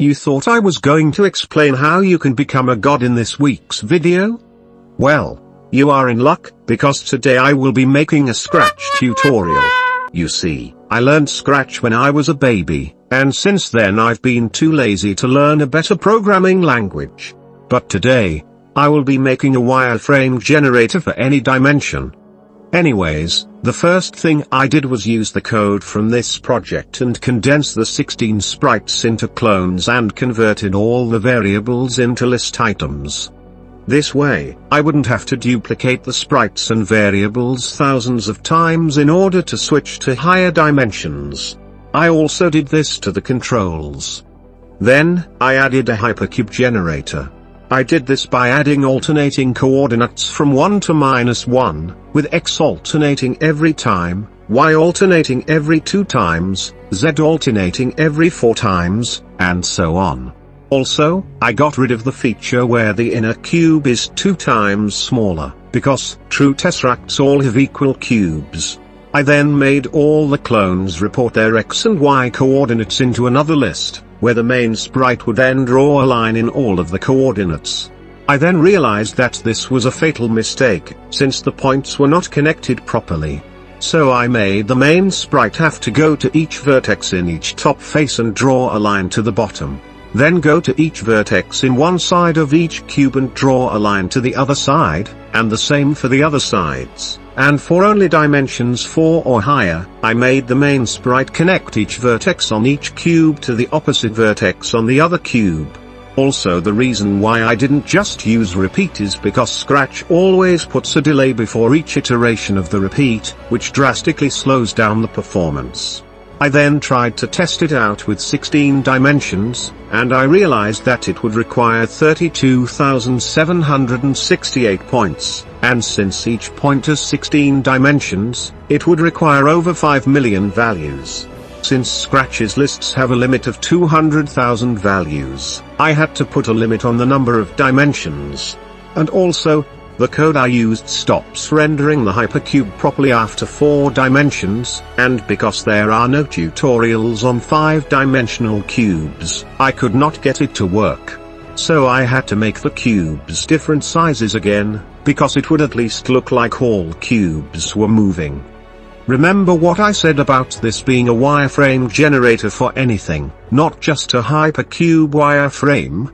You thought I was going to explain how you can become a god in this week's video? Well, you are in luck, because today I will be making a Scratch tutorial. You see, I learned Scratch when I was a baby, and since then I've been too lazy to learn a better programming language. But today, I will be making a wireframe generator for any dimension. Anyways, the first thing I did was use the code from this project and condense the 16 sprites into clones and converted all the variables into list items. This way, I wouldn't have to duplicate the sprites and variables thousands of times in order to switch to higher dimensions. I also did this to the controls. Then, I added a hypercube generator. I did this by adding alternating coordinates from 1 to minus 1, with x alternating every time, y alternating every 2 times, z alternating every 4 times, and so on. Also, I got rid of the feature where the inner cube is two times smaller, because true tesseracts all have equal cubes. I then made all the clones report their x and y coordinates into another list, where the main sprite would then draw a line in all of the coordinates. I then realized that this was a fatal mistake, since the points were not connected properly. So I made the main sprite have to go to each vertex in each top face and draw a line to the bottom. Then go to each vertex in one side of each cube and draw a line to the other side, and the same for the other sides. And for only dimensions 4 or higher, I made the main sprite connect each vertex on each cube to the opposite vertex on the other cube. Also the reason why I didn't just use repeat is because Scratch always puts a delay before each iteration of the repeat, which drastically slows down the performance. I then tried to test it out with 16 dimensions, and I realized that it would require 32,768 points, and since each point has 16 dimensions, it would require over 5 million values. Since Scratch's lists have a limit of 200,000 values, I had to put a limit on the number of dimensions. And also, the code I used stops rendering the hypercube properly after 4 dimensions, and because there are no tutorials on 5-dimensional cubes, I could not get it to work. So I had to make the cubes different sizes again, because it would at least look like all cubes were moving. Remember what I said about this being a wireframe generator for anything, not just a hypercube wireframe?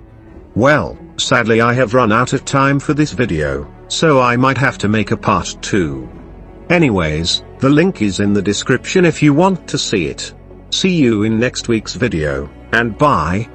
Well, sadly I have run out of time for this video. So I might have to make a part 2. Anyways, the link is in the description if you want to see it. See you in next week's video, and bye.